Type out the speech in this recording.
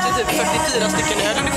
köpte typ 44 stycken öl